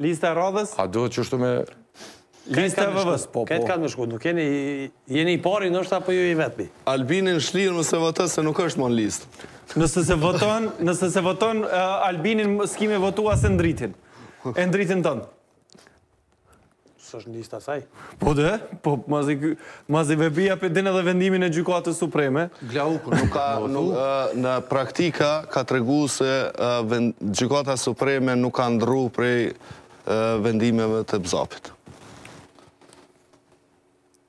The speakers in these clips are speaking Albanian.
Lista e radhës. A duhet qishtu me. Lista e LVV-së. Po, po. Këtë kanë me shku. Nuk jeni, jeni i pari ndoshta po jo i vetmi. Albinin shlirë me e votu se nuk është më në listë. Nëse s'e voton, nëse s'e voton Albinin s'ki me votu as Endritin. Endritin tonë. S'është në listë t'saj? Po dhe, po ma zi ky, ma zi Vehbija pe din edhe vendimin e Gjykatës Supreme. Glauku nuk ka në praktika ka tregu se Gjykata Supreme nuk ka ndrru prej vendimeve të PZAP-it.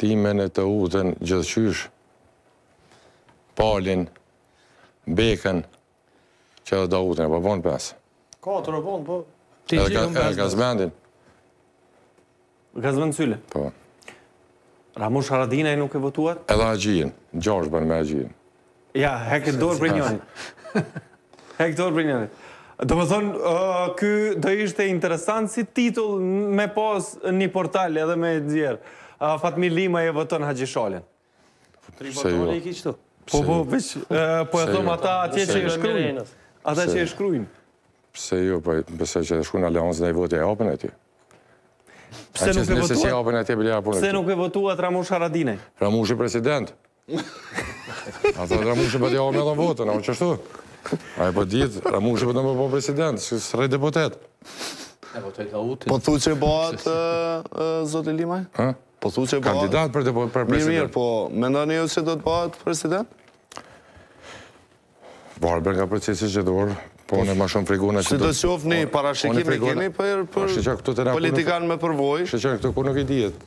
timen e Teutën gjithqysh, Palin, Bekën, që edhe Dautin, po bon pesë. Katër e bon, po. Ti gjithë unë pesë. Edhe Gazmendin. Gazmend Sylën? Po. Ramush Haradinajn nuk e votuat? Edhe Haxhin, gjashtë bon me Haxhin. Ja, hek dorë prej njënit. Hek dorë prej njënit. Domethonë, ky do ishte interesant si titull me pas një portal edhe me djerë. Fatmir Limaj e voton Haxhi Shalën. Tri portale i ki qëtu. Po, po, veç, po e thom ata atje që e shkrujnë. Ata që e shkrujnë. Pse jo, po besoj që e shkrujnë aleancë në i votë e apën e ti. Pse nuk e votuat? Pse nuk e votuat Ramush Haradinajn? Ramushi president. A të Ramushi për po t'i me dhënë votën, a o qështu? A e për po ditë, Ramushi pretendon për president, se s'rri deputet. Po thu që bëhet, zoti Limaj? Po thu që bëhet? Kandidat për president. Mirë, mirë, po mendoni ju që do të bëhet president? Varet nga procesi që dorë, po unë ma shumë frigune që do... Çfarë parashikimi keni, po politikan me përvojë? Shë që në këtu ku nuk i dihet,